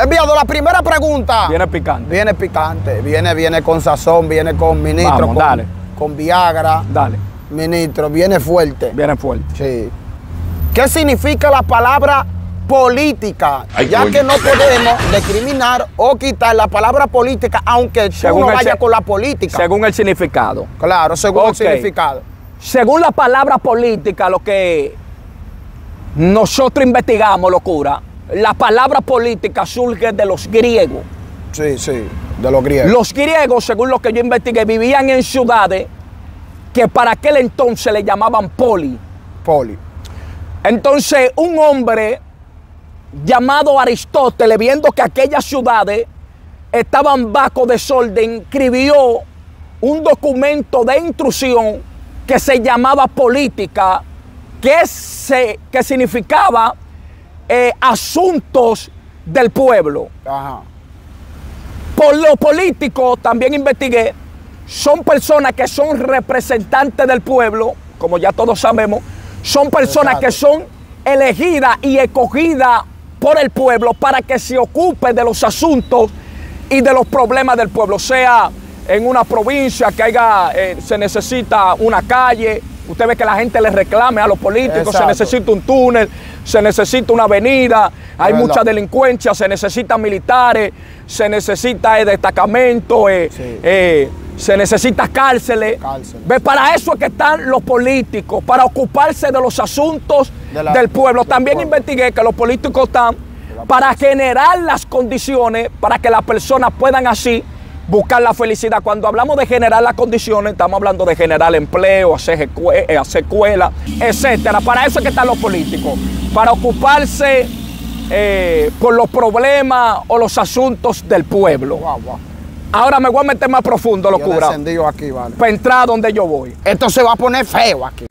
Enviado, la primera pregunta. Viene picante. Viene picante, viene, viene con sazón, viene con ministro, Vamos, con, dale. con Viagra. Dale, Ministro, viene fuerte. viene fuerte. Sí. ¿Qué significa la palabra política? Ay, ya coño. que no podemos discriminar o quitar la palabra política, aunque tú Según no se- con la política. Según el significado. claro, según el significado. Según la palabra política, lo que nosotros investigamos, locura, la palabra política surge de los griegos. Sí, sí, de los griegos. Los griegos, según lo que yo investigué, vivían en ciudades que para aquel entonces le llamaban poli. Poli. Entonces, un hombre llamado Aristóteles, viendo que aquellas ciudades estaban bajo desorden, escribió un documento de instrucción que se llamaba política, que, se, que significaba eh, asuntos del pueblo. Ajá. Por lo político, también investigué, son personas que son representantes del pueblo, como ya todos sabemos, son personas Exacto. que son elegidas y escogidas por el pueblo para que se ocupe de los asuntos y de los problemas del pueblo, sea en una provincia que haya, eh, se necesita una calle, usted ve que la gente le reclame a los políticos, se necesita un túnel, se necesita una avenida, hay verdad. mucha delincuencia, se necesitan militares, se necesita eh, destacamento, eh, Sí. eh, se necesita cárceles. Cárceles. Ve, Para eso es que están los políticos, para ocuparse de los asuntos De la- del pueblo. del También pueblo. investigué que los políticos están para generar las condiciones para que las personas puedan así buscar la felicidad. Cuando hablamos de generar las condiciones, estamos hablando de generar empleo, hacer, eh, hacer escuela, etcétera. Para eso es que están los políticos, para ocuparse eh, por los problemas o los asuntos del pueblo. Ahora me voy a meter más profundo, Yo locura, descendido aquí, vale. para entrar donde yo voy. Esto se va a poner feo aquí.